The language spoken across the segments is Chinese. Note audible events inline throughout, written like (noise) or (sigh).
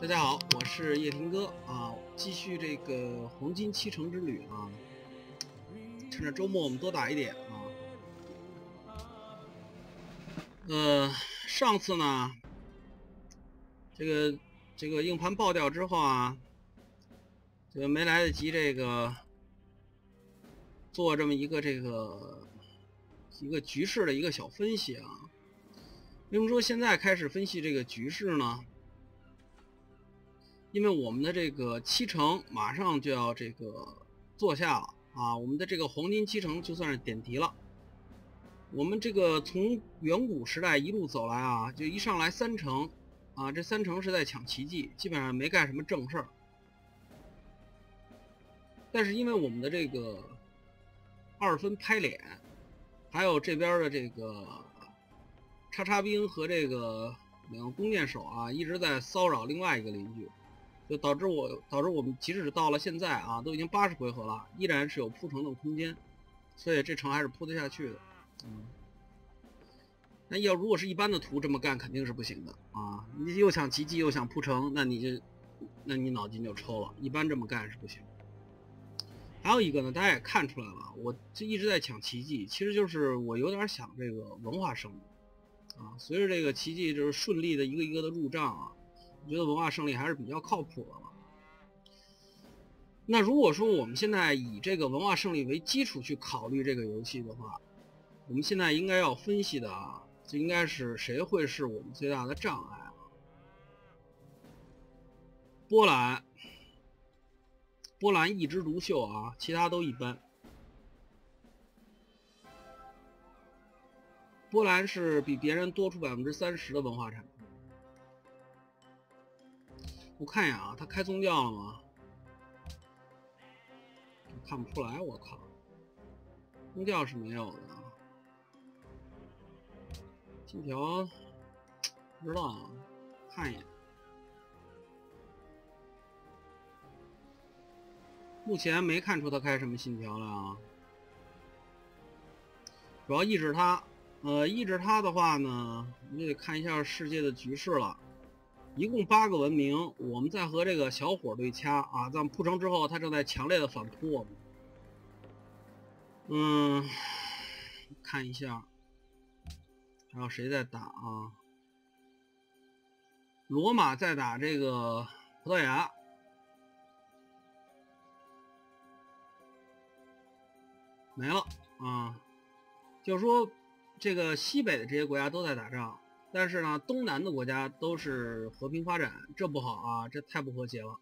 大家好，我是叶婷哥啊，继续这个黄金七城之旅啊。趁着周末我们多打一点啊。呃，上次呢，这个这个硬盘爆掉之后啊，就没来得及这个做这么一个这个一个局势的一个小分析啊。为什么说现在开始分析这个局势呢？因为我们的这个七成马上就要这个坐下了啊，我们的这个黄金七成就算是点题了。我们这个从远古时代一路走来啊，就一上来三成啊，这三成是在抢奇迹，基本上没干什么正事儿。但是因为我们的这个二分拍脸，还有这边的这个叉叉兵和这个两个弓箭手啊，一直在骚扰另外一个邻居。就导致我导致我们即使到了现在啊，都已经八十回合了，依然是有铺城的空间，所以这城还是铺得下去的。嗯，那要如果是一般的图这么干肯定是不行的啊！你又想奇迹又想铺城，那你就那你脑筋就抽了。一般这么干是不行。还有一个呢，大家也看出来了，我这一直在抢奇迹，其实就是我有点想这个文化胜利啊。随着这个奇迹就是顺利的一个一个的入账啊。我觉得文化胜利还是比较靠谱的了。那如果说我们现在以这个文化胜利为基础去考虑这个游戏的话，我们现在应该要分析的啊，就应该是谁会是我们最大的障碍啊？波兰，波兰一枝独秀啊，其他都一般。波兰是比别人多出百分之三十的文化产。我看一眼啊，他开宗教了吗？看不出来，我靠，宗教是没有的。信条不知道，看一眼。目前没看出他开什么信条来啊。主要抑制他，呃，抑制他的话呢，你得看一下世界的局势了。一共八个文明，我们在和这个小伙对掐啊！咱们铺城之后，他正在强烈的反扑我们。嗯，看一下，还有谁在打啊？罗马在打这个葡萄牙，没了啊！就是说，这个西北的这些国家都在打仗。但是呢，东南的国家都是和平发展，这不好啊，这太不和谐了。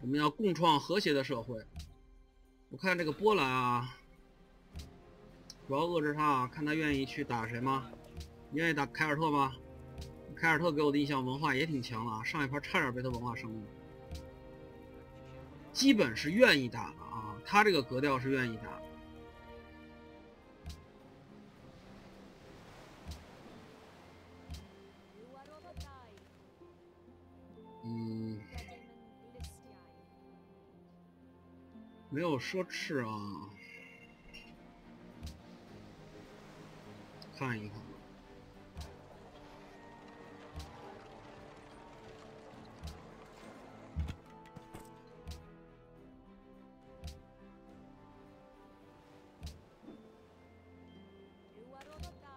我们要共创和谐的社会。我看这个波兰啊，主要遏制他啊，看他愿意去打谁吗？你愿意打凯尔特吗？凯尔特给我的印象文化也挺强的啊，上一盘差点被他文化生了。基本是愿意打的啊，他这个格调是愿意打。没有奢侈啊，看一看。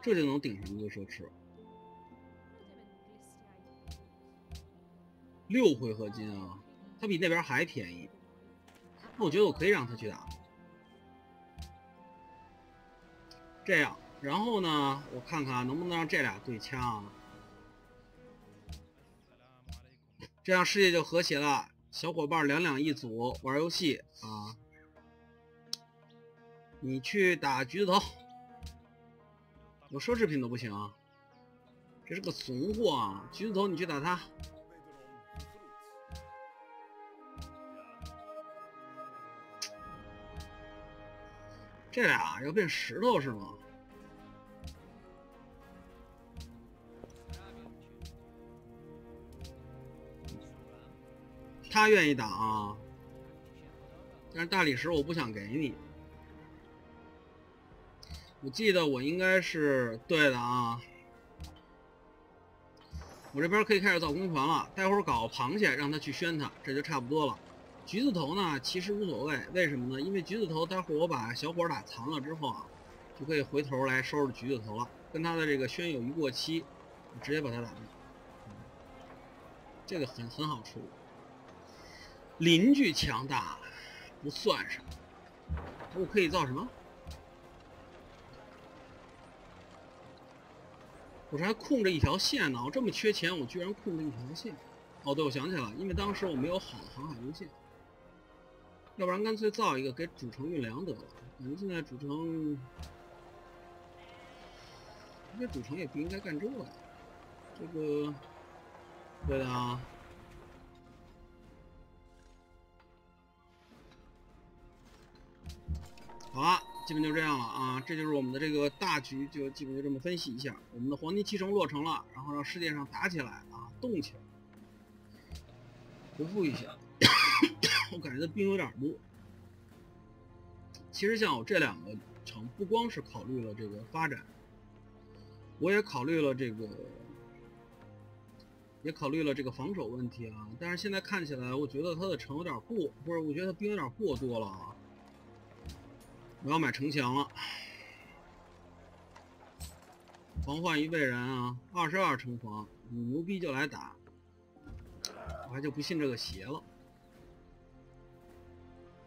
这就能顶上一个奢侈。六回合金啊，它比那边还便宜。我觉得我可以让他去打。这样，然后呢，我看看能不能让这俩对枪？这样世界就和谐了，小伙伴两两一组玩游戏啊。你去打橘子头，有奢侈品都不行，这是个怂货啊！橘子头，你去打他。这俩要变石头是吗？他愿意打啊，但是大理石我不想给你。我记得我应该是对的啊。我这边可以开始造工船了，待会儿搞螃蟹，让他去宣他，这就差不多了。橘子头呢，其实无所谓，为什么呢？因为橘子头，待会我把小伙打残了之后啊，就可以回头来收拾橘子头了。跟他的这个宣友一过期，直接把他打掉，这个很很好处理。邻居强大不算什么，我可以造什么？我这还空着一条线呢，我这么缺钱，我居然空着一条线。哦，对，我想起来了，因为当时我没有好的航海路线，要不然干脆造一个给主城运粮得了。感觉现在主城，这主城也不应该干这呀，这个，对的啊。好了。基本就这样了啊，这就是我们的这个大局，就基本就这么分析一下。我们的黄金七城落成了，然后让世界上打起来啊，动起来。回复一下，我感觉他兵有点多。其实像我这两个城，不光是考虑了这个发展，我也考虑了这个，也考虑了这个防守问题啊。但是现在看起来，我觉得他的城有点过，不是，我觉得他兵有点过多了啊。我要买城墙了，防患于未然啊！二十二城防，你牛逼就来打，我还就不信这个邪了，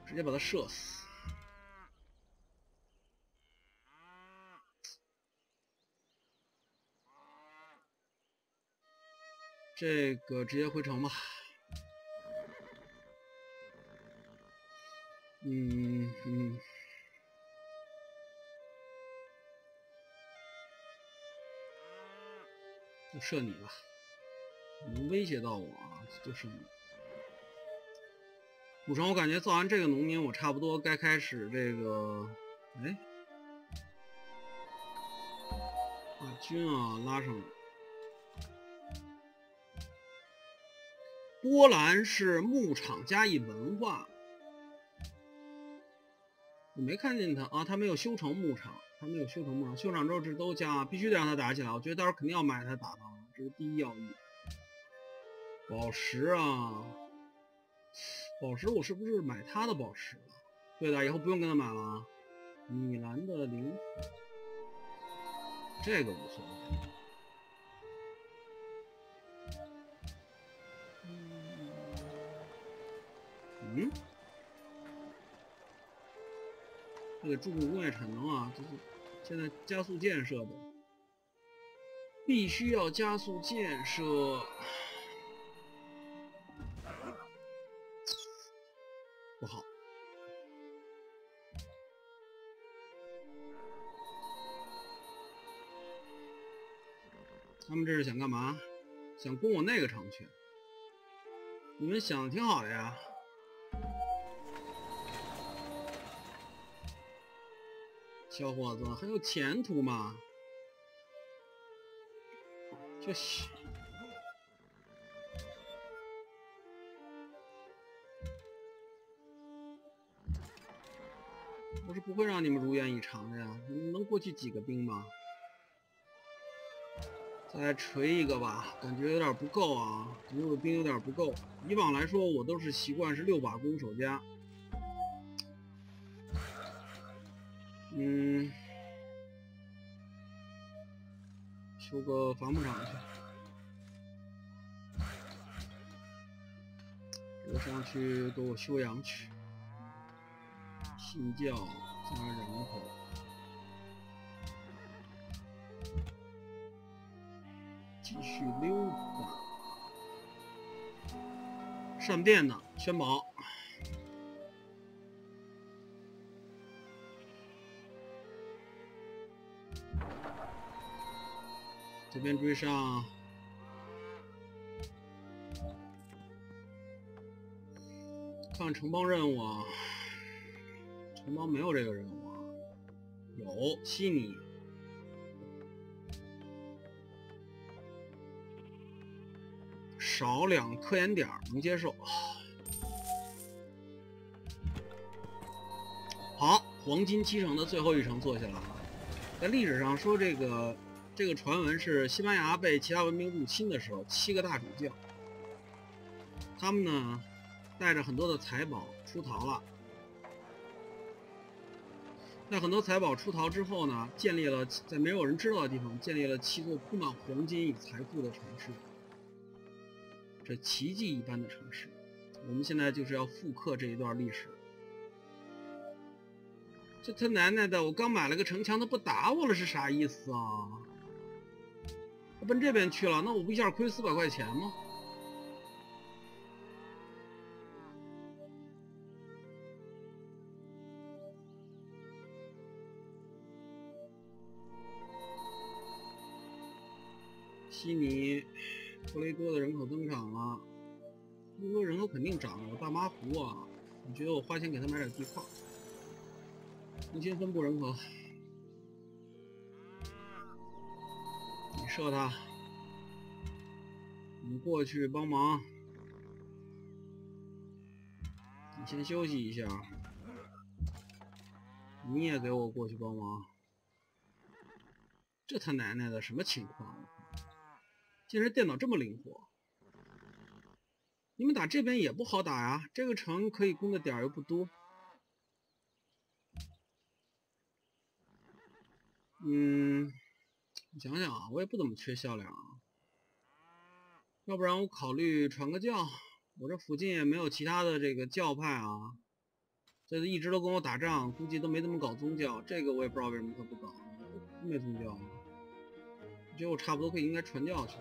直接把他射死。这个直接回城吧。嗯嗯。就射你吧，能威胁到我！就射你。古城，我感觉造完这个农民，我差不多该开始这个，哎，把军啊拉上来。波兰是牧场加一文化，我没看见他啊，他没有修成牧场。他没有修成牧场？修长之后这都加，必须得让他打起来。我觉得到时候肯定要买他打的，这是第一要义。宝石啊，宝石我是不是买他的宝石了？对的，以后不用跟他买了。米兰的灵，这个无所谓。嗯？这个注重工业产能啊，就是。现在加速建设的，必须要加速建设，他们这是想干嘛？想攻我那个城去？你们想的挺好的呀。小伙子很有前途嘛，这是我是不会让你们如愿以偿的呀！能过去几个兵吗？再锤一个吧，感觉有点不够啊，感觉我的兵有点不够。以往来说，我都是习惯是六把弓手加。嗯，修个伐木场去。我上去给我修养去。信教加人口，去溜达。善变呢？宣宝。这边追上，看城邦任务啊！城邦没有这个任务啊，有悉尼，少两科研点能接受。好，黄金七城的最后一城做下来了。在历史上说这个。这个传闻是西班牙被其他文明入侵的时候，七个大主教，他们呢带着很多的财宝出逃了。在很多财宝出逃之后呢，建立了在没有人知道的地方建立了七座铺满黄金与财富的城市，这奇迹一般的城市。我们现在就是要复刻这一段历史。这他奶奶的！我刚买了个城墙，他不打我了是啥意思啊？他奔这边去了，那我不一下亏四百块钱吗？悉尼、托雷多的人口增长了，托雷多人口肯定涨了。大妈湖啊，你觉得我花钱给他买点地块？重新分布人口，你射他，你过去帮忙，你先休息一下，你也给我过去帮忙。这他奶奶的什么情况？竟然电脑这么灵活！你们打这边也不好打呀，这个城可以攻的点又不多。嗯，我想想啊，我也不怎么缺销量啊。要不然我考虑传个教，我这附近也没有其他的这个教派啊。这一直都跟我打仗，估计都没怎么搞宗教。这个我也不知道为什么他不搞，没宗教啊。我觉得我差不多可以应该传教去。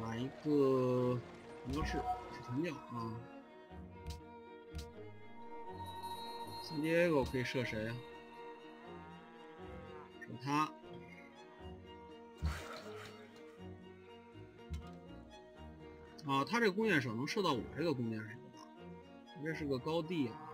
买一个传教士是传教啊。三 da 我可以射谁啊？他啊，他这弓箭手能射到我这个弓箭手吧？这是个高地啊！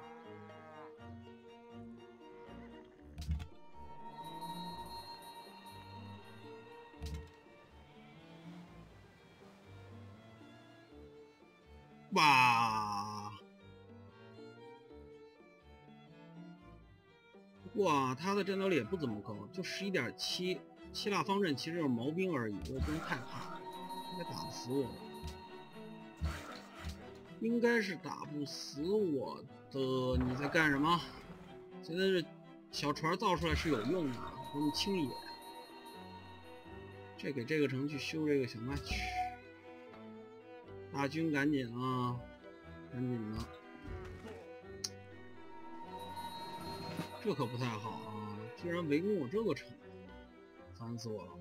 他的战斗力也不怎么高，就十一点七。希腊方阵其实就是毛兵而已，我不用太怕，应该打不死我。应该是打不死我的。你在干什么？现在这小船造出来是有用的，我们清野。这给这个城去修这个小麦去。大军赶紧啊，赶紧的。这可不太好！居然围攻我这个城，烦死我了！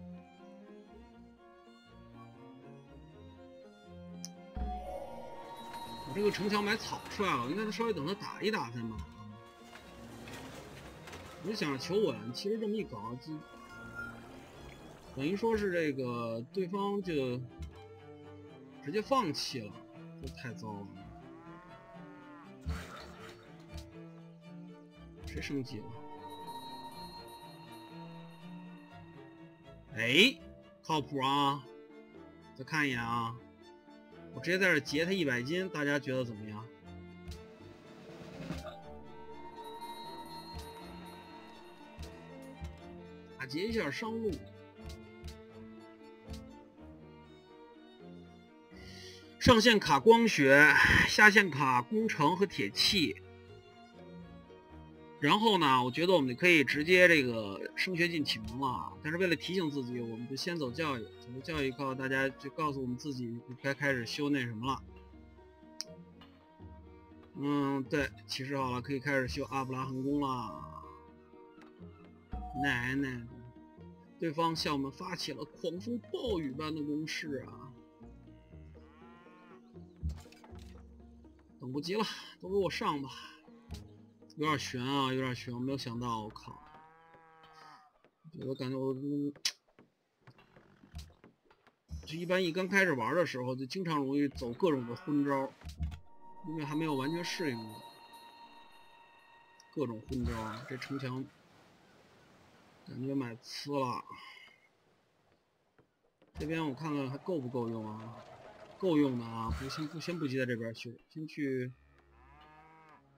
我这个城墙买草率了，应该稍微等他打一打再买。我就想求稳，其实这么一搞，就等于说是这个对方就直接放弃了，这太糟了。谁升级了？哎，靠谱啊！再看一眼啊！我直接在这截他一百斤，大家觉得怎么样？打劫一下商路，上线卡光学，下线卡工程和铁器。然后呢，我觉得我们就可以直接这个升学进启蒙了。但是为了提醒自己，我们就先走教育，走教育告诉大家，就告诉我们自己该开始修那什么了。嗯，对，起始好了，可以开始修阿布拉罕宫了。奶奶的，对方向我们发起了狂风暴雨般的攻势啊！等不及了，都给我上吧！有点悬啊，有点悬，我没有想到，我靠！我感觉我这一般一刚开始玩的时候，就经常容易走各种的昏招，因为还没有完全适应的各种昏招。这城墙感觉买呲了，这边我看看还够不够用啊？够用的啊！不先不先不急在这边修，先去。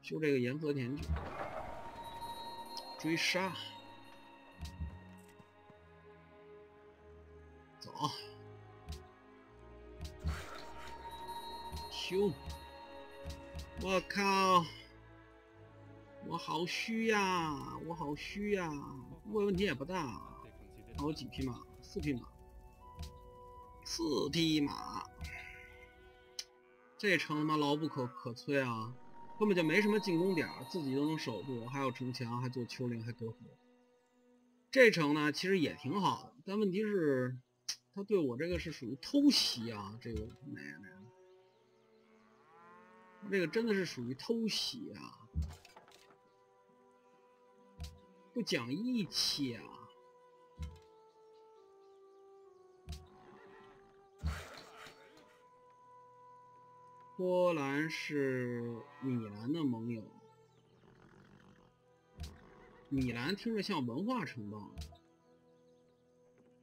修这个沿河田去追杀，走，修，我靠，我好虚呀，我好虚呀，不过问题也不大，还有几匹马，四匹马，四匹马，这城他妈牢不可可摧啊！根本就没什么进攻点，自己都能守住，还有城墙，还做丘陵，还隔河。这城呢，其实也挺好的，但问题是，他对我这个是属于偷袭啊！这个奶奶，这个真的是属于偷袭啊！不讲义气啊！波兰是米兰的盟友，米兰听着像文化城邦，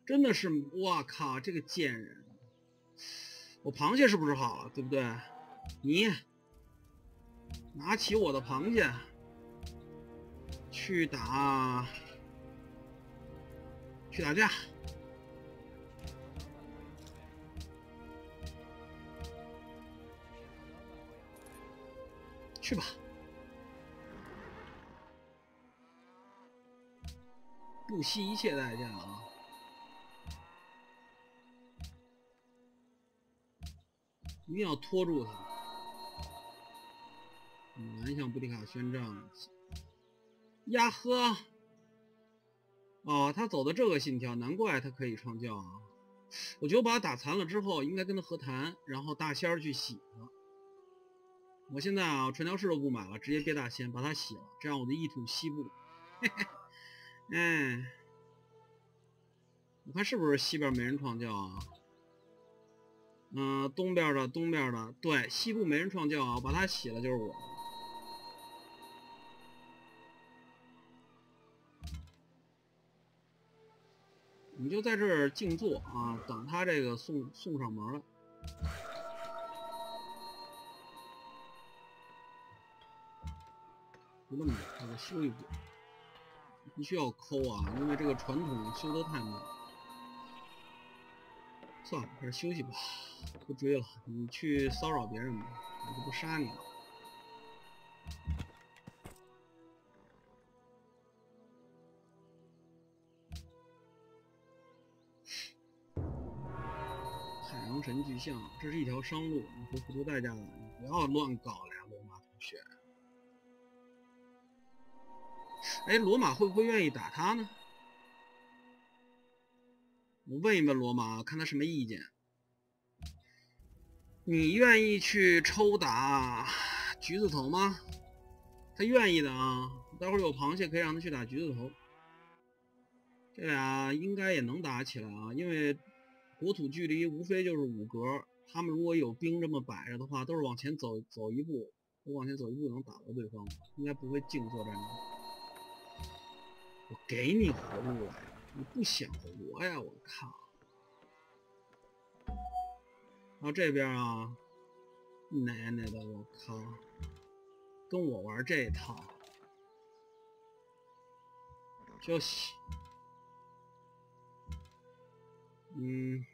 真的是，我靠，这个贱人！我螃蟹是不是好了，对不对？你拿起我的螃蟹。去打，去打架，是吧，不惜一切代价啊！一定要拖住他。南向布迪卡宣战。呀呵，哦，他走的这个信条，难怪他可以创教啊！我觉得我把他打残了之后，应该跟他和谈，然后大仙儿去洗他。我现在啊，传教士都不买了，直接憋大仙把他洗了，这样我就一统西部。嘿嘿，哎，我看是不是西边没人创教啊？嗯，东边的，东边的，对，西部没人创教啊，把他洗了就是我。你就在这儿静坐啊，等他这个送送上门来。不那么着，我修一波，必须要抠啊，因为这个传统修得太慢。算了，还是休息吧，不追了。你去骚扰别人吧，我就不杀你了。海洋神巨像，这是一条商路，你会付出代价的。你不要乱搞了呀，罗马同学。哎，罗马会不会愿意打他呢？我问一问罗马，看他什么意见。你愿意去抽打橘子头吗？他愿意的啊。待会儿有螃蟹可以让他去打橘子头。这俩应该也能打起来啊，因为。国土距离无非就是五格，他们如果有兵这么摆着的话，都是往前走走一步，我往前走一步能打到对方，应该不会静坐战争。我给你活路呀，你不想活呀？我靠！然后这边啊，奶奶的，我靠，跟我玩这套，休息。嗯，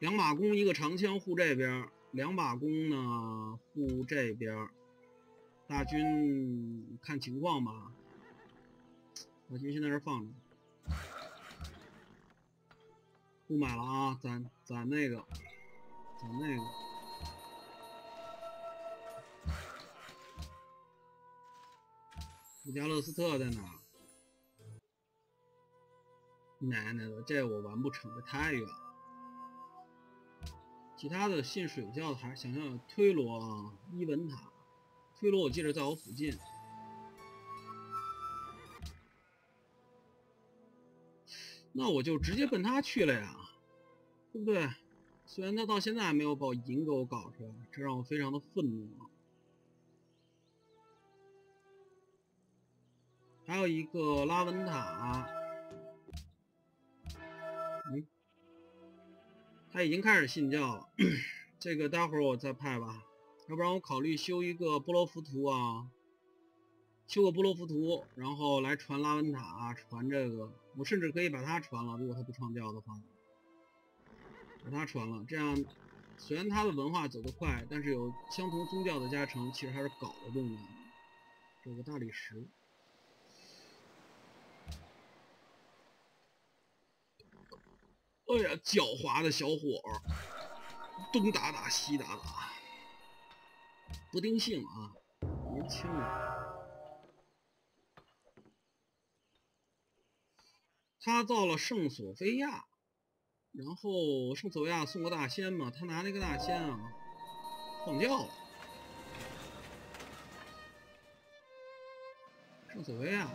两把弓，一个长枪护这边，两把弓呢护这边。大军看情况吧，大军先在这放着。不买了啊，攒攒那个，攒那个。布加勒斯特在哪？奶奶的，这我完不成，这太远了。其他的信水教的还想想推罗啊，伊文塔，推罗我记得在我附近。那我就直接奔他去了呀，对不对？虽然他到现在还没有把银给我搞出来，这让我非常的愤怒。还有一个拉文塔。他已经开始信教了，这个待会儿我再派吧，要不然我考虑修一个波罗浮图啊，修个波罗浮图，然后来传拉文塔，传这个，我甚至可以把他传了，如果他不创教的话，把他传了，这样虽然它的文化走得快，但是有相同宗教的加成，其实还是搞得动的。这个大理石。哎呀，狡猾的小伙儿，东打打西打打，不定性啊，年轻人。他造了圣索菲亚，然后圣索菲亚送个大仙嘛，他拿那个大仙啊放掉了。圣索菲亚。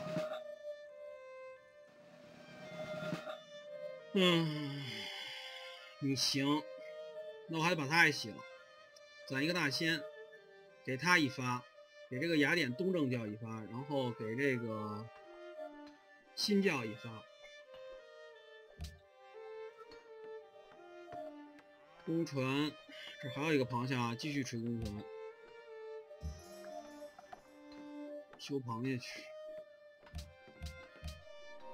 嗯，你行，那我还得把他也洗了，攒一个大仙，给他一发，给这个雅典东正教一发，然后给这个新教一发。公船，这还有一个螃蟹啊，继续吹公船，修螃蟹去，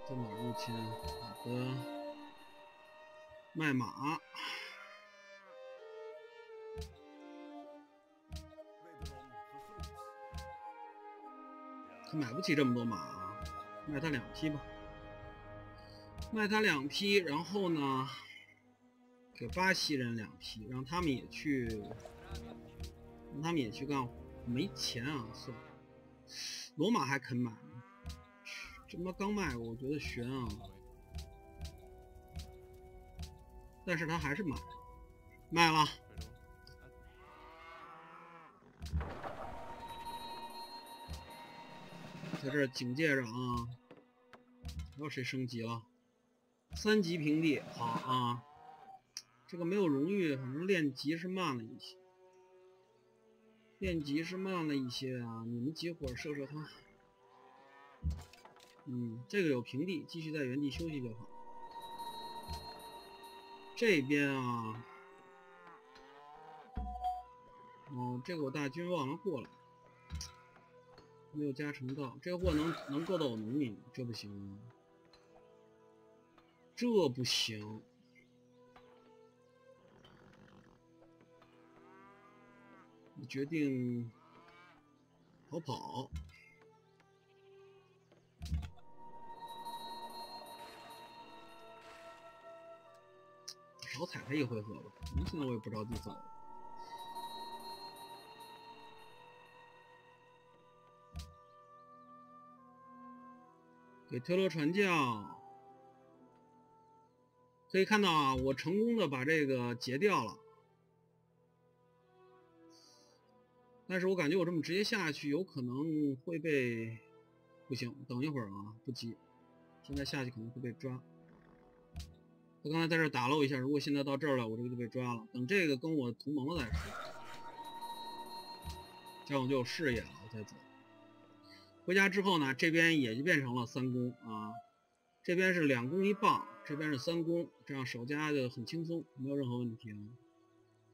在哪入侵？好的。卖马，他买不起这么多马，卖他两匹吧，卖他两匹，然后呢，给巴西人两批，让他们也去，让他们也去干活。没钱啊，算了，罗马还肯买呢，这他妈刚卖，我觉得悬啊。但是他还是买，卖了，在这警戒着啊！还有谁升级了？三级平地，好啊！这个没有荣誉，反正练级是慢了一些，练级是慢了一些啊！你们几伙射射他，嗯，这个有平地，继续在原地休息就好。这边啊，哦，这个我大军忘了过了，没有加成到。这货能能够到我农民，这不行，这不行，决定逃跑。少踩他一回合吧，反正现在我也不着急走。给特罗传教，可以看到啊，我成功的把这个截掉了。但是我感觉我这么直接下去，有可能会被不行。等一会儿啊，不急，现在下去可能会被抓。他刚才在这打了我一下，如果现在到这儿了，我这个就被抓了。等这个跟我同盟了再说，这样我就有视野了，我再走。回家之后呢，这边也就变成了三攻啊，这边是两攻一棒，这边是三攻，这样守家就很轻松，没有任何问题。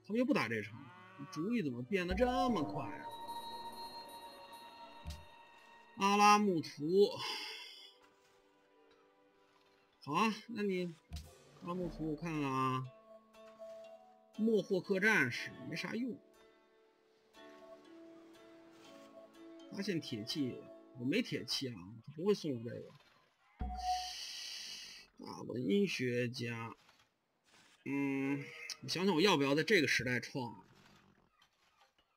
他们又不打这场，主意怎么变得这么快啊？阿拉木图，好啊，那你。阿拉木图，我看看啊，莫霍克战士没啥用。发现铁器，我没铁器啊，他不会送我这个。大文学家，嗯，我想想我要不要在这个时代创？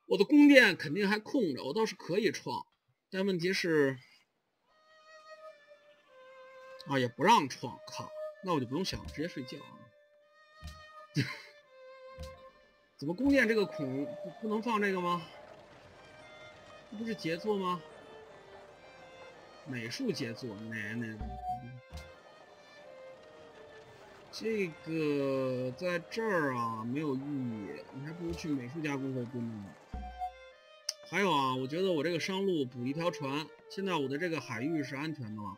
我的宫殿肯定还空着，我倒是可以创，但问题是，啊，也不让创，靠。那我就不用想了，直接睡觉啊。(laughs) 怎么宫殿这个孔不不能放这个吗？这不是杰作吗？美术杰作，奶奶的！这个在这儿啊没有意义，你还不如去美术家工会部呢。还有啊，我觉得我这个商路补一条船，现在我的这个海域是安全的了。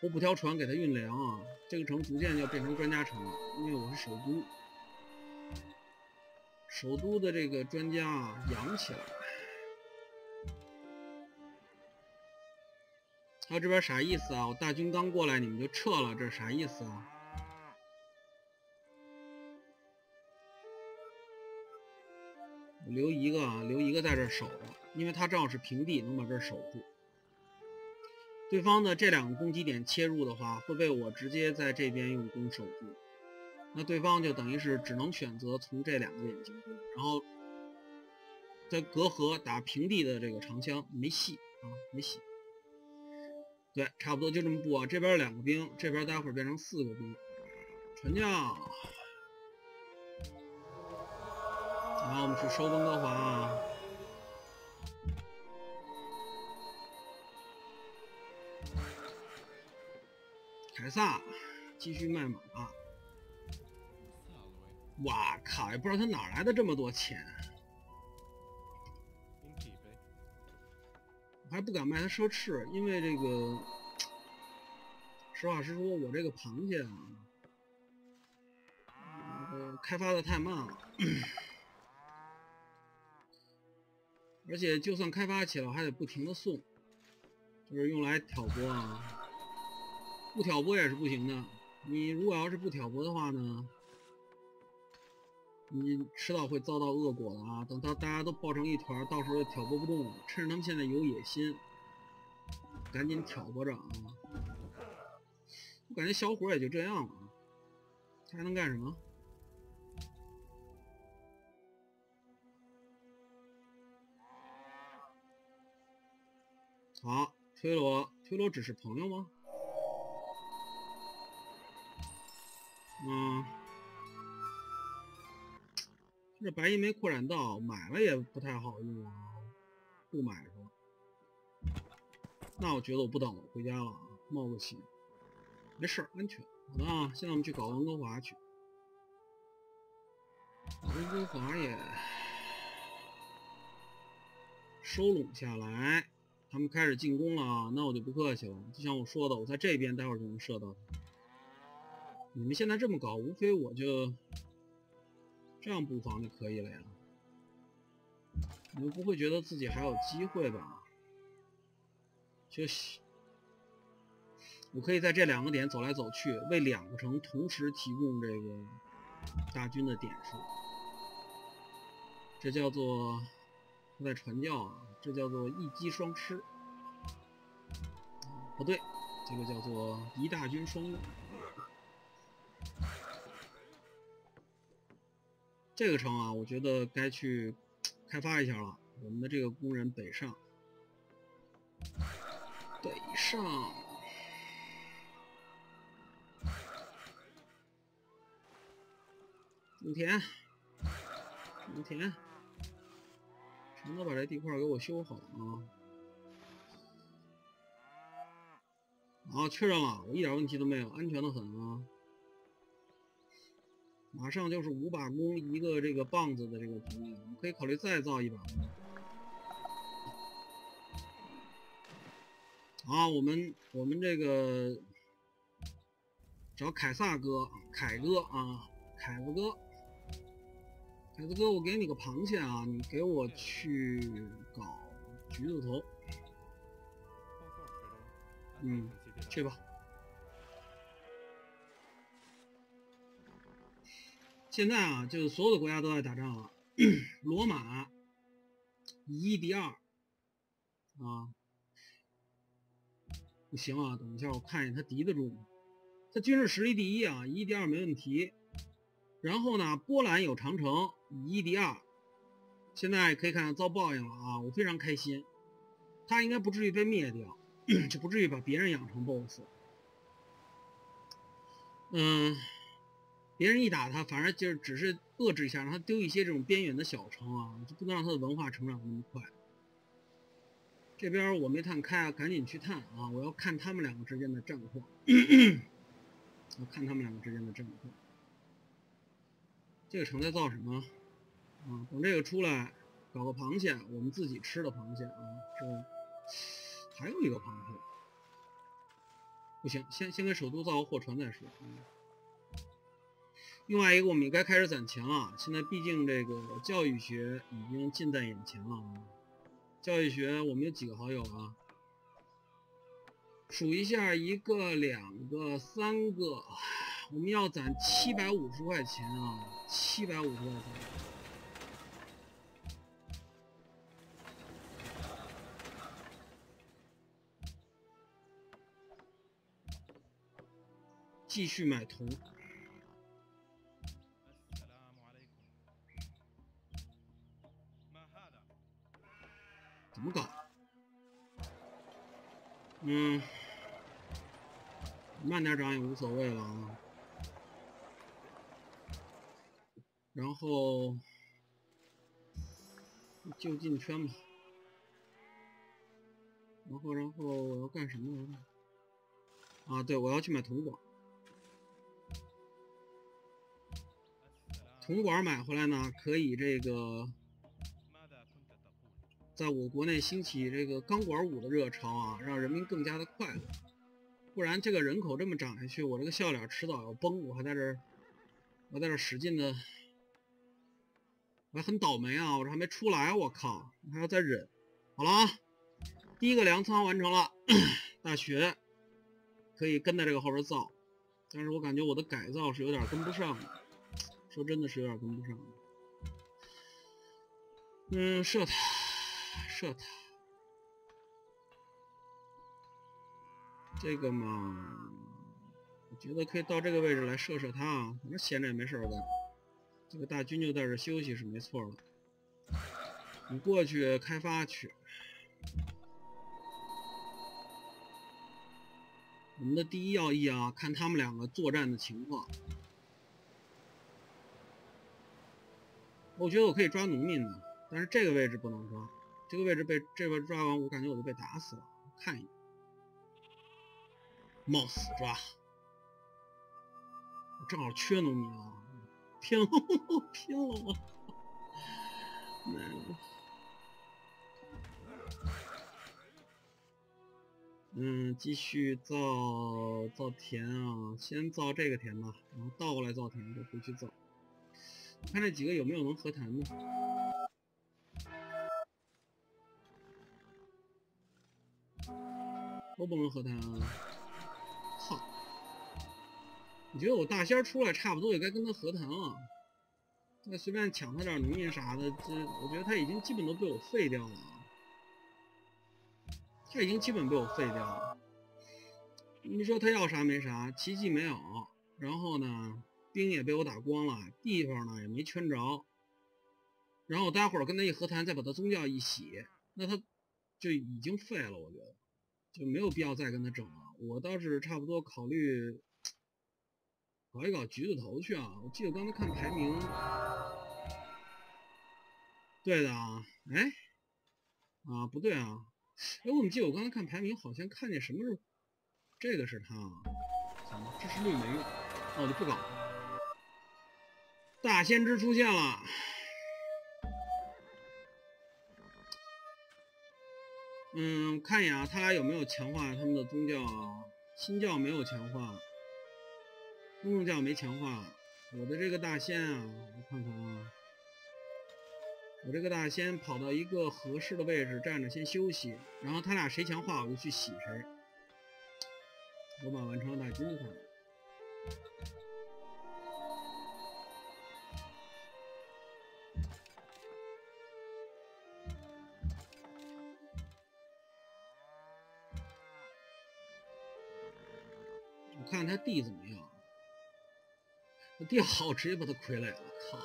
我补条船给他运粮啊！这个城逐渐就变成专家城了，因为我是首都，首都的这个专家啊，养起来。他这边啥意思啊？我大军刚过来，你们就撤了，这是啥意思啊？留一个啊，留一个在这守着，因为他正好是平地，能把这儿守住。对方的这两个攻击点切入的话，会被我直接在这边用弓守住。那对方就等于是只能选择从这两个点进攻，然后在隔河打平地的这个长枪没戏啊，没戏。对，差不多就这么布啊。这边两个兵，这边待会儿变成四个兵，传教。然后我们去收温哥华啊。凯撒继续卖马。哇靠！也不知道他哪来的这么多钱，我还不敢卖他奢侈，因为这个，实话实说，我这个螃蟹啊，呃，开发的太慢了，而且就算开发起来，还得不停的送，就是用来挑拨啊，不挑拨也是不行的。你如果要是不挑拨的话呢？你迟早会遭到恶果的啊！等到大家都抱成一团，到时候挑拨不动了，趁着他们现在有野心，赶紧挑拨着啊！我感觉小伙也就这样了，他还能干什么？好，推罗，推罗只是朋友吗？嗯。这白银没扩展到，买了也不太好用啊，不买是吧？那我觉得我不等了，回家了啊，冒个险，没事，安全。好的啊，现在我们去搞温哥华去，温哥华也收拢下来，他们开始进攻了啊，那我就不客气了，就像我说的，我在这边待会儿就能射到。你们现在这么搞，无非我就。这样布防就可以了呀，你们不会觉得自己还有机会吧？就，我可以在这两个点走来走去，为两个城同时提供这个大军的点数，这叫做在传教啊，这叫做一击双吃，不对，这个叫做一大军双用。这个城啊，我觉得该去开发一下了。我们的这个工人北上，北上，种田，种田，全都把这地块给我修好啊！啊，确认了，我一点问题都没有，安全的很啊。马上就是五把弓一个这个棒子的这个局面，我们可以考虑再造一把。啊，我们我们这个找凯撒哥、凯哥啊，凯子哥，凯子哥，我给你个螃蟹啊，你给我去搞橘子头。嗯，去吧。现在啊，就是所有的国家都在打仗了。罗马以一敌二啊，不行啊！等一下，我看一眼他敌得住吗？他军事实力第一啊，一敌二没问题。然后呢，波兰有长城，以一敌二，现在可以看到遭报应了啊！我非常开心，他应该不至于被灭掉，(clears throat) 就不至于把别人养成 BOSS。嗯。别人一打他，反而就是只是遏制一下，让他丢一些这种边缘的小城啊，就不能让他的文化成长那么快。这边我没探开啊，赶紧去探啊！我要看他们两个之间的战况，(coughs) 我看他们两个之间的战况。这个城在造什么？啊，等这个出来，搞个螃蟹，我们自己吃的螃蟹啊。这还有一个螃蟹，不行，先先给首都造个货船再说。另外一个，我们也该开始攒钱了。现在毕竟这个教育学已经近在眼前了啊！教育学，我们有几个好友啊？数一下一个两个三个我们要攒七百五十块钱啊七百五十块钱。继续买铜。怎么搞？嗯。慢点涨也无所谓了啊。然后就进圈吧。然后，然后我要干什么来着？啊，对，我要去买铜管。铜管买回来呢，可以这个，在我国内兴起这个钢管舞的热潮啊，让人民更加的快乐。不然这个人口这么涨下去，我这个笑脸迟早要崩。我还在这儿，我在这使劲的，我还很倒霉啊！我这还没出来，我靠，还要再忍。好了啊。第一个粮仓完成了，(coughs) 大学可以跟在这个后边造，但是我感觉我的改造是有点跟不上的，说真的是有点跟不上。嗯，射他，射他，这个嘛，我觉得可以到这个位置来射射他啊，反正闲着也没事儿干，这个大军就在这休息是没错的，你过去开发去。我们的第一要义啊，看他们两个作战的情况。我觉得我可以抓农民的，但是这个位置不能抓。这个位置被这边抓完，我感觉我就被打死了。看一眼，冒死抓，正好缺农民啊，拼了，拼了！嗯，继续造造田啊，先造这个田吧，然后倒过来造田，再回去造。看这几个有没有能和谈的，都不能和谈啊！你觉得我大仙出来差不多也该跟他和谈了？再随便抢他点农民啥的，这我觉得他已经基本都被我废掉了。他已经基本被我废掉了。你说他要啥没啥，奇迹没有，然后呢，兵也被我打光了，地方呢也没圈着。然后待会儿跟他一和谈，再把他宗教一洗，那他就已经废了。我觉得就没有必要再跟他整了。我倒是差不多考虑搞一搞橘子头去啊。我记得刚才看排名，对的啊，哎，啊不对啊。哎，我怎么记得我刚才看排名，好像看见什么是这个是他啊？行了，支持率没用，那我就不搞了。大先知出现了，嗯，看一眼啊，他俩有没有强化他们的宗教？新教没有强化，公众教没强化。我的这个大仙啊，我看看啊。我这个大仙跑到一个合适的位置站着先休息，然后他俩谁强化我就去洗谁。罗马完成大军团。我看他地怎么样？他地好，直接把他傀儡了，靠！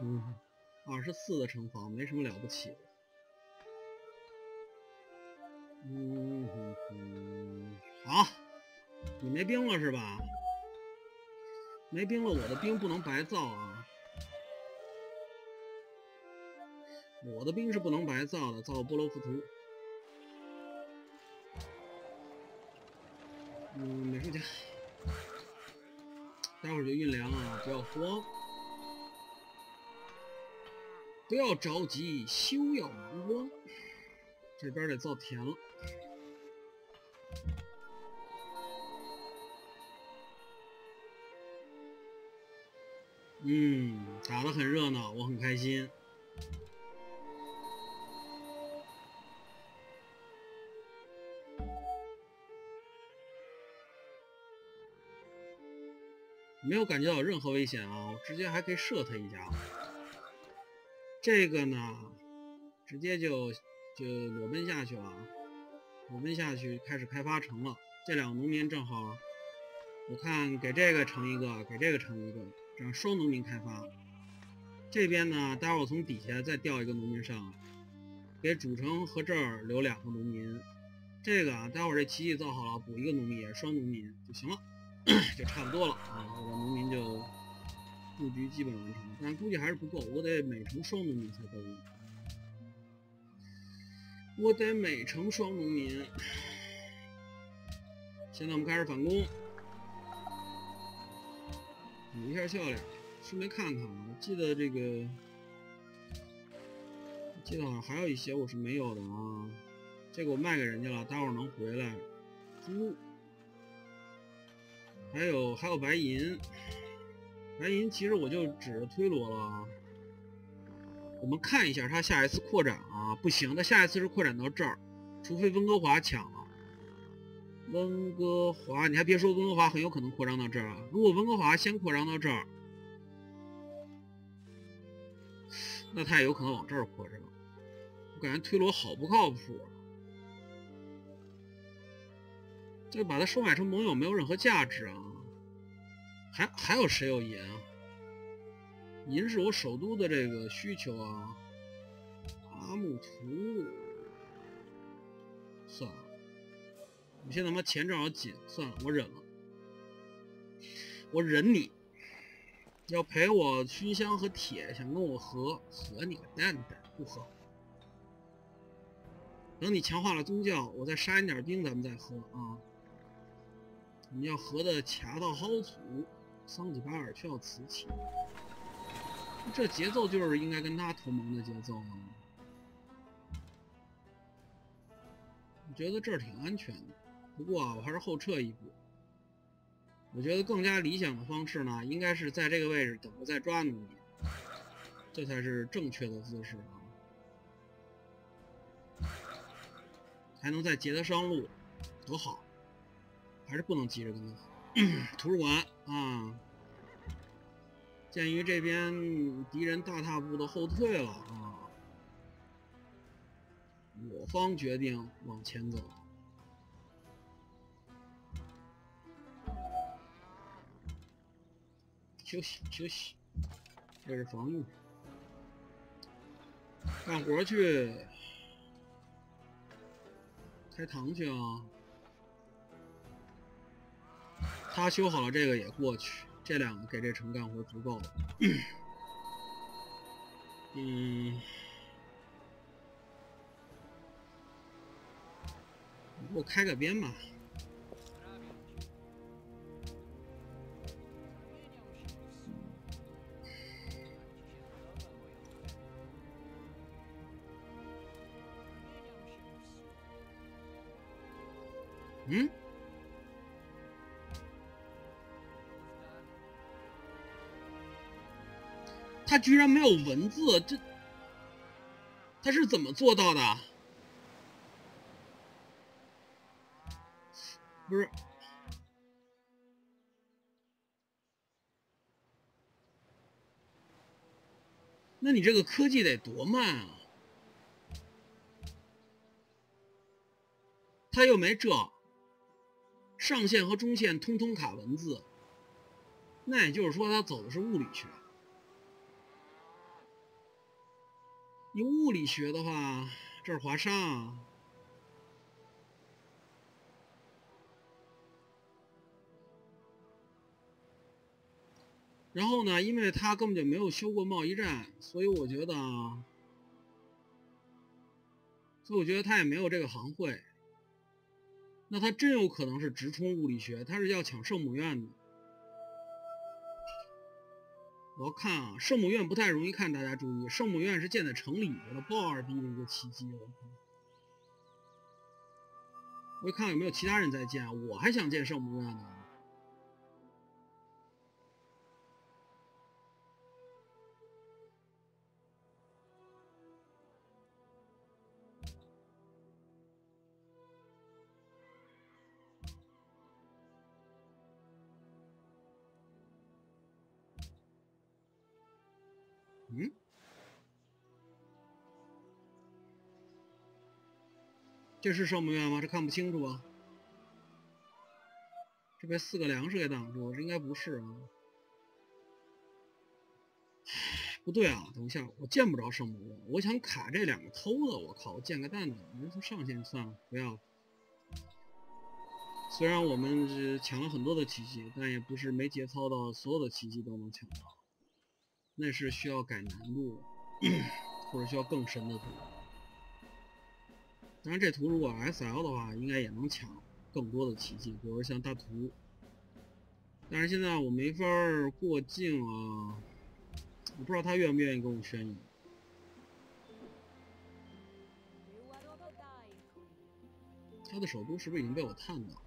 嗯。二十四的城防没什么了不起的。嗯哼哼，好，你没兵了是吧？没兵了，我的兵不能白造啊！我的兵是不能白造的，造波罗浮屠。嗯，美术家，待会儿就运粮了，不要慌。不要着急，休要忙光。这边得造田了。嗯，打得很热闹，我很开心。没有感觉到任何危险啊！我直接还可以射他一下。这个呢，直接就就裸奔下去了，裸奔下去开始开发城了。这两个农民正好我看给这个成一个，给这个成一个，这样双农民开发。这边呢，待会儿我从底下再调一个农民上来，给主城和这儿留两个农民。这个啊，待会儿这奇迹造好了，补一个农民，双农民就行了，(clears throat) 就差不多了啊。我的农民就布局基本完成，但估计还是不够，我得每城双农民才够用。我得每城双农民。现在我们开始反攻。补一下笑脸，顺便看看啊，我记得这个，记得好像还有一些我是没有的啊。这个我卖给人家了，待会儿能回来。猪，还有还有白银，白银其实我就指着推罗了。我们看一下他下一次扩展啊，不行，他下一次是扩展到这儿，除非温哥华抢了。温哥华，你还别说，温哥华很有可能扩张到这儿啊！如果温哥华先扩张到这儿，那他也有可能往这儿扩张。我感觉推罗好不靠谱，就把他收买成盟友没有任何价值啊！还还有谁有银啊？银是我首都的这个需求啊！阿木图，算了。你现在他妈钱正好紧，算了，我忍了，我忍你。要赔我熏香和铁，想跟我和和你个蛋蛋，不和。等你强化了宗教，我再杀你点兵，咱们再和啊。你要合的恰到好处，桑吉巴尔却要瓷器，这节奏就是应该跟他同盟的节奏啊。我觉得这儿挺安全的。不过啊，我还是后撤一步。我觉得更加理想的方式呢，应该是在这个位置等着再抓奴隶，这才是正确的姿势啊，还能再截得上路，多好！还是不能急着跟他 (clears throat) 图书馆啊。鉴于这边敌人大踏步的后退了啊，我方决定往前走。休息休息，这是防御。干活去，开膛去啊！他修好了这个也过去，这两个给这城干活足够了。(clears throat) 嗯，我开个边吧。居然没有文字，这他是怎么做到的？不是，那你这个科技得多慢啊！他又没这。上线和中线通通卡文字，那也就是说他走的是物理学。你物理学的话，这是华沙啊。然后呢，因为他根本就没有修过贸易战，所以我觉得，所以我觉得他也没有这个行会。那他真有可能是直冲物理学，他是要抢圣母院的。我看啊，圣母院不太容易看，大家注意，圣母院是建在城里边的，爆二逼的一个奇迹。我看看有没有其他人在建，我还想建圣母院呢。这是圣母院吗？这看不清楚啊。这被四个粮食给挡住，这应该不是啊。不对啊，等一下，我见不着圣母院，我想卡这两个偷的，我靠，我见个蛋呢！人从上线算了，不要。虽然我们是抢了很多的奇迹，但也不是没节操到所有的奇迹都能抢到，那是需要改难度，(clears throat) 或者需要更深的图。当然，这图如果 S L 的话，应该也能抢更多的奇迹，比如像大图。但是现在我没法过境啊，我不知道他愿不愿意跟我宣言。他的首都是不是已经被我探到？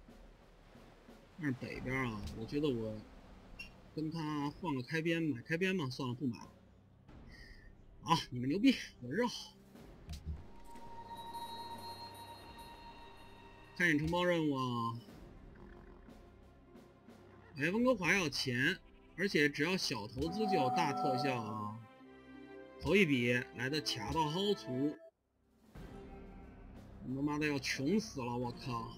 但是北边啊，我觉得我跟他换个开边，买开边嘛，算了，不买了。啊，你们牛逼，我绕。开启城邦任务啊！哎，温哥华要钱，而且只要小投资就有大特效啊！投一笔来的恰到好处，他妈的要穷死了，我靠！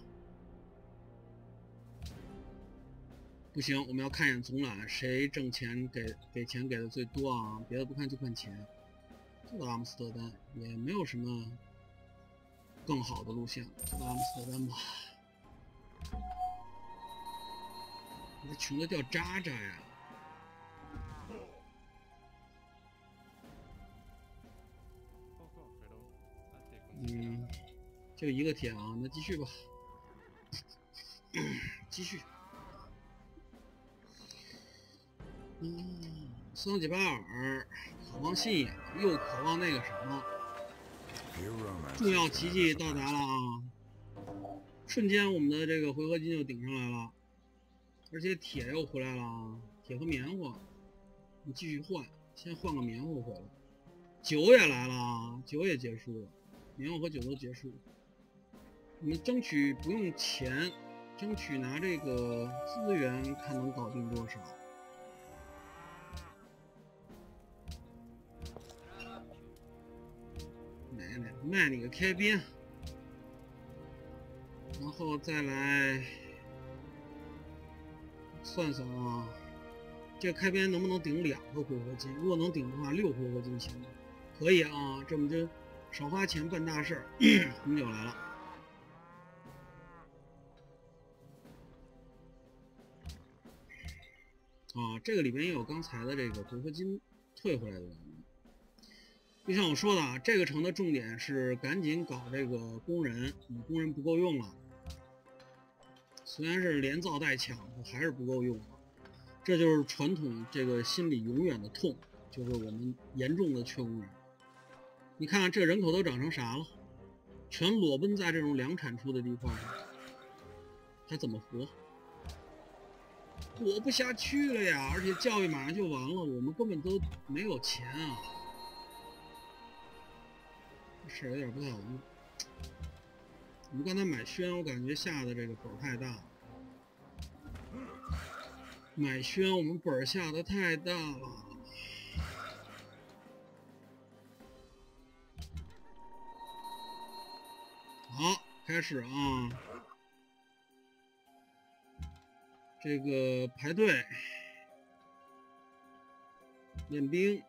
不行，我们要看一眼总览，谁挣钱给给钱给的最多啊？别的不看就看钱。这个阿姆斯特丹也没有什么更好的路线，这个阿姆斯特丹吧。这穷的叫渣渣呀！嗯，就一个铁啊，那继续吧，继续。嗯，桑吉巴尔渴望信仰，又渴望那个什么，重要奇迹到达了啊！瞬间，我们的这个回合金就顶上来了，而且铁又回来了啊！铁和棉花，你继续换，先换个棉花回来。酒也来了啊，酒也结束了，棉花和酒都结束。我们争取不用钱，争取拿这个资源，看能搞定多少。卖你个开边，然后再来算算啊，这开边能不能顶两个回合金？如果能顶的话，六回合金行吗？可以啊，这么着少花钱办大事儿。(clears throat) 红酒来了，啊，这个里面也有刚才的这个回合金退回来的。就像我说的啊，这个城的重点是赶紧搞这个工人，你工人不够用了。虽然是连造带抢，还是不够用。这就是传统这个心里永远的痛，就是我们严重的缺工人。你看看这人口都长成啥了？全裸奔在这种粮产出的地方，还怎么活？活不下去了呀！而且教育马上就完了，我们根本都没有钱啊！事有点不太好弄。我们刚才买轩，我感觉下的这个本太大了。买轩，我们本下的太大了。好，开始啊！这个排队练兵。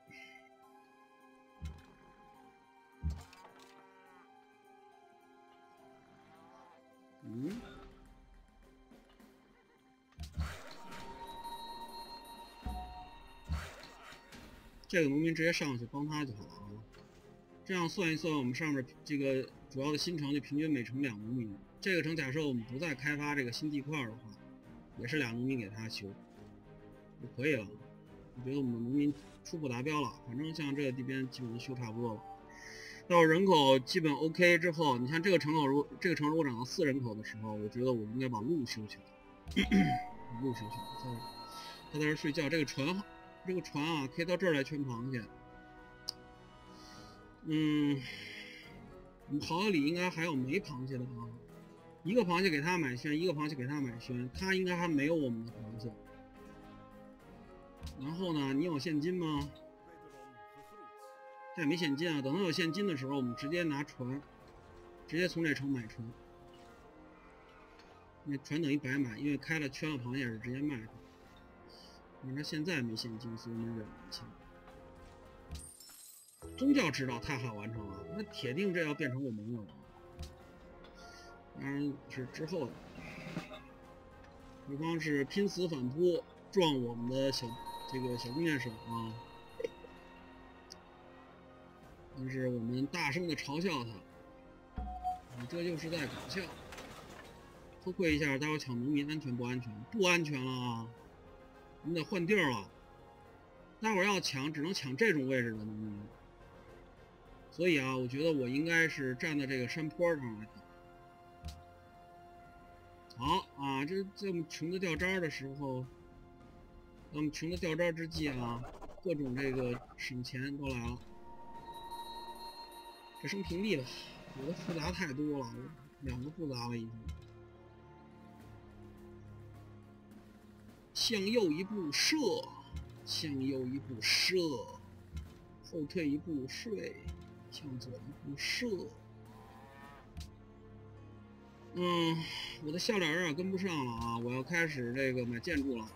嗯，(laughs) 这个农民直接上去帮他就好了啊。这样算一算，我们上面这个主要的新城就平均每城两农民。这个城假设我们不再开发这个新地块的话，也是俩农民给他修就可以了。我觉得我们农民初步达标了，反正像这个地边基本都修差不多了。到人口基本 OK 之后，你像这个城口，如这个城如果涨到四人口的时候，我觉得我们应该把路修起来。路修起来，在他在这睡觉。这个船，这个船啊，可以到这儿来圈螃蟹。嗯，我们豪尔里应该还有没螃蟹的啊？一个螃蟹给他买轩，一个螃蟹给他买轩，他应该还没有我们的螃蟹。然后呢，你有现金吗？他也没现金啊，等他有现金的时候，我们直接拿船，直接从这城买船。那船等于白买，因为开了圈了螃蟹是直接卖出。但是现在没现金，所以能忍一下。宗教指导太好完成了，那铁定这要变成我盟友了。当然是之后的。对方是拼死反扑，撞我们的小这个小弓箭手啊！但是我们大声的嘲笑他，你这就是在搞笑。偷窥一下，待会抢农民安全不安全？不安全了啊！我们得换地儿了。待会儿要抢，只能抢这种位置的农民。所以啊，我觉得我应该是站在这个山坡上来。好啊，这在我们穷的掉渣的时候，在我们穷的掉渣之际啊，各种这个省钱都来了。这升平地了，我的复杂太多了，两个复杂了已经。向右一步射，向右一步射，后退一步睡，向左一步射。嗯，我的笑脸有点跟不上了啊！我要开始这个买建筑了，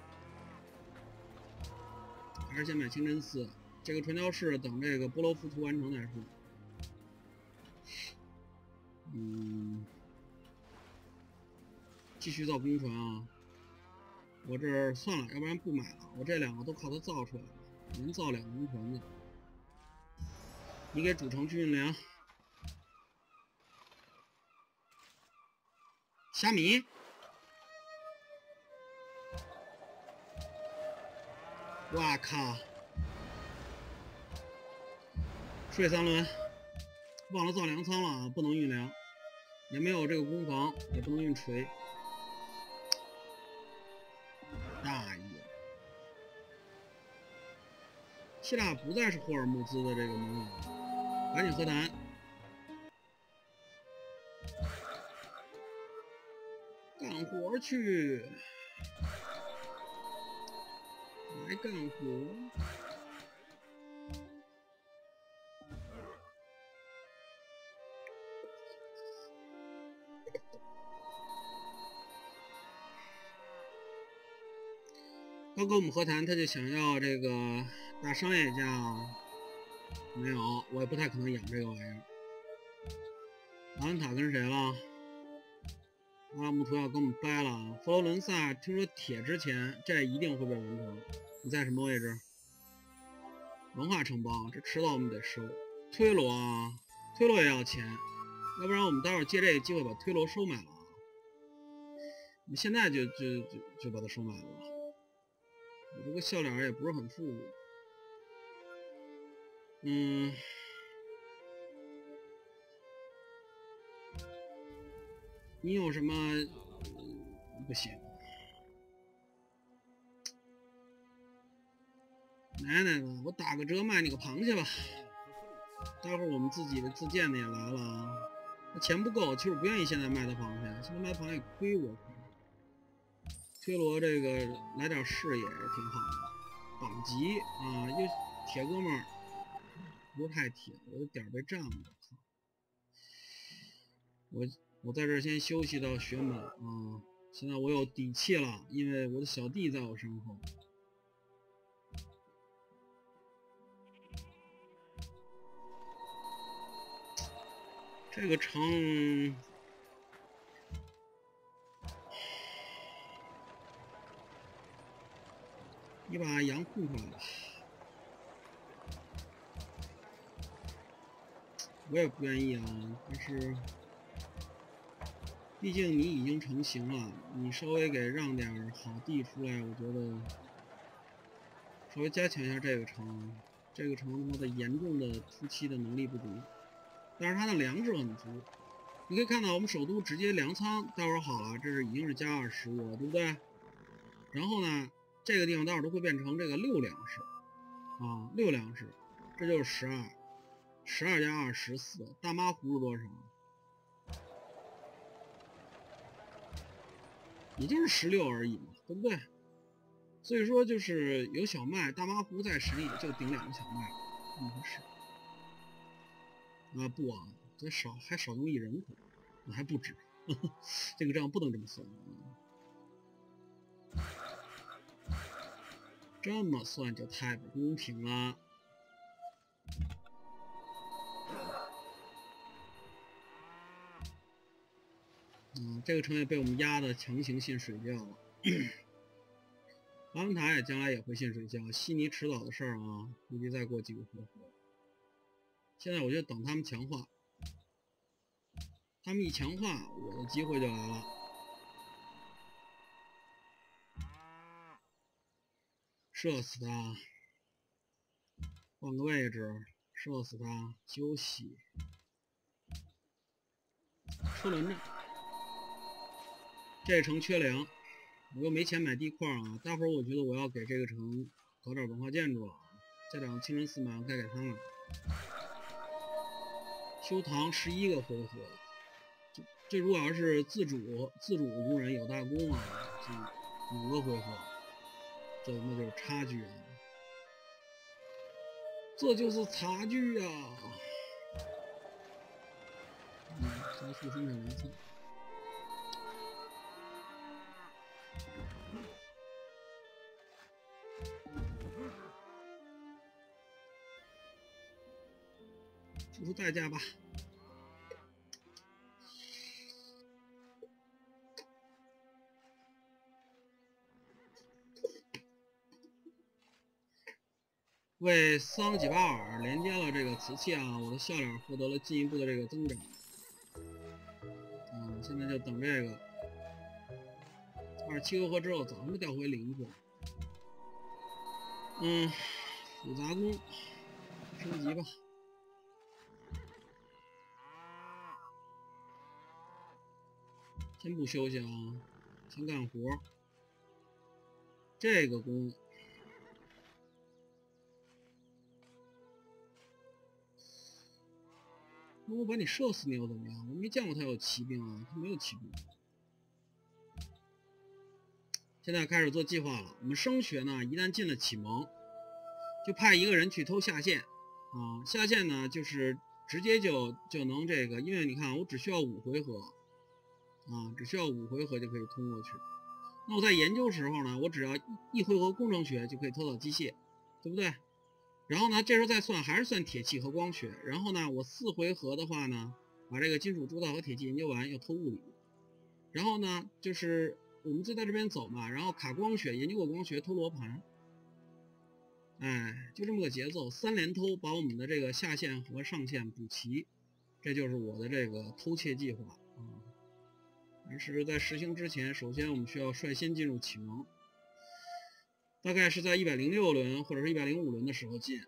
还是先买清真寺。这个传教士等这个波罗浮图完成再说。嗯，继续造工船啊！我这算了，要不然不买了。我这两个都靠它造出来了，能造两个工船的。你给主城去运粮。虾米！哇靠！睡三轮，忘了造粮仓了啊！不能运粮，也没有这个攻防，也不能用锤。大爷！希腊不再是霍尔木兹的这个盟友，赶紧和谈。干活去，来干活。他跟我们和谈，他就想要这个大商业家，没有，我也不太可能养这个玩意儿。阿文塔跟谁了？阿拉木图要跟我们掰了。佛罗伦萨听说铁值钱，这一定会被完成。你在什么位置？文化城邦，这迟早我们得收。推罗啊，推罗也要钱，要不然我们待会儿借这个机会把推罗收买了。你现在就就就就把它收买了。我这个笑脸也不是很富裕。嗯。你有什么不行？奶奶的，我打个折卖你个螃蟹吧。待会儿我们自己的自建的也来了啊，那钱不够，其实不愿意现在卖的螃蟹，现在卖螃蟹亏我。C 罗这个来点视野挺好的，榜级啊，又铁哥们儿，不太铁，我的点被占了，我。我在这儿先休息到血满啊！现在我有底气了，因为我的小弟在我身后。这个城，你把羊控出来吧。我也不愿意啊，但是。毕竟你已经成型了，你稍微给让点好地出来，我觉得稍微加强一下这个城。这个城他妈的严重的初期的能力不足，但是它的粮食很足。你可以看到我们首都直接粮仓，待会儿好了，这是已经是加二十五了，对不对？然后呢，这个地方待会儿都会变成这个六粮食啊，六粮食，这就是十二，十二加二十四。大妈葫芦多少？也就是十六而已嘛，对不对？所以说就是有小麦，大麻糊在实力就顶两个小麦，这么回事。啊不啊，这少还少用一人口，那还不止。(laughs) 这个账不能这么算。这么算就太不公平了。嗯，这个城也被我们压的强行信水窖了。巴文塔也将来也会信水窖，悉尼迟早的事儿啊，估计再过几个回合。现在我就等他们强化，他们一强化，我的机会就来了。射死他，换个位置，射死他，休息。车轮战，这城缺粮。我又没钱买地块啊！待会儿我觉得我要给这个城搞点文化建筑了。这两个清真寺马上该给他们修堂十一个回合。这这如果要是自主自主工人有大功啊，就五个回合。那就是差距啊！这就是差距啊！嗯，加速生产能力。付出代价吧。为桑吉巴尔连接了这个瓷器啊，我的笑脸获得了进一步的这个增长。嗯，现在就等这个二十七回合之后，咱们调回零去。嗯，复杂工升级吧。先不休息啊，先干活。这个弓，那我把你射死你又怎么样？我没见过他有骑兵啊，他没有骑兵。现在开始做计划了。我们升学呢，一旦进了启蒙，就派一个人去偷下线啊。下线呢，就是直接就就能这个，因为你看，我只需要五回合。啊，只需要五回合就可以通过去。那我在研究时候呢，我只要一回合工程学就可以偷到机械，对不对？然后呢，这时候再算还是算铁器和光学。然后呢，我四回合的话呢，把这个金属铸造和铁器研究完，要偷物理。然后呢，就是我们就在这边走嘛，然后卡光学，研究过光学，偷罗盘。哎，就这么个节奏，三连偷，把我们的这个下线和上线补齐，这就是我的这个偷窃计划啊。但是在实行之前，首先我们需要率先进入启蒙，大概是在一百零六轮或者是一百零五轮的时候进。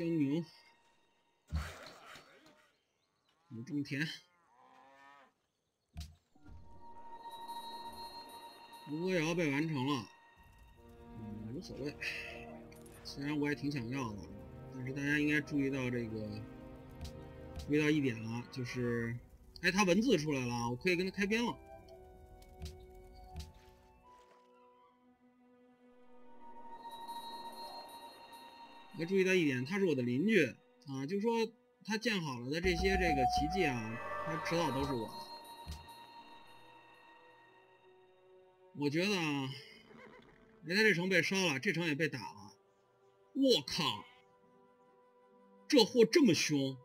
去生牛，你种田，吴哥窑被完成了，嗯，无所谓。虽然我也挺想要的，但是大家应该注意到这个，注意到一点了，就是，哎，它文字出来了，我可以跟他开边了。还注意到一点，他是我的邻居啊，就说他建好了的这些这个奇迹啊，他迟早都是我的。我觉得啊，人家这城被烧了，这城也被打了。我靠，这货这么凶！